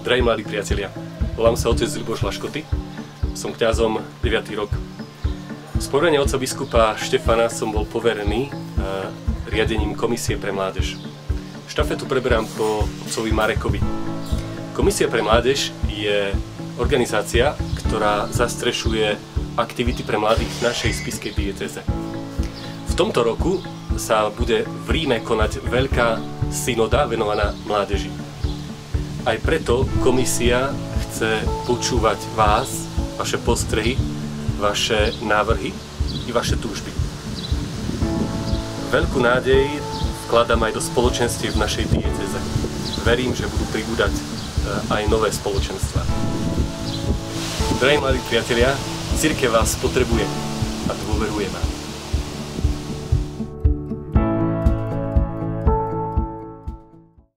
Drahí mladí priatelia, volám sa otec Ľuboš Laškoty, som kňazom 9. rok. Z poverenia otca biskupa Štefana som bol poverený e, riadením Komisie pre mládež. Štafetu preberám po otcovi Marekovi. Komisia pre mládež je organizácia, ktorá zastrešuje aktivity pre mladých v našej spiskej dieceze. V tomto roku sa bude v Ríme konať veľká synoda venovaná mládeži. Aj preto komisia chce počúvať vás, vaše postrehy, vaše návrhy i vaše túžby. Veľkú nádej vkladám aj do spoločenstiev v našej dieceze. Verím, že budú pribúdať e, aj nové spoločenstva. Drahí mladí priatelia, církev vás potrebuje a dôveruje vám.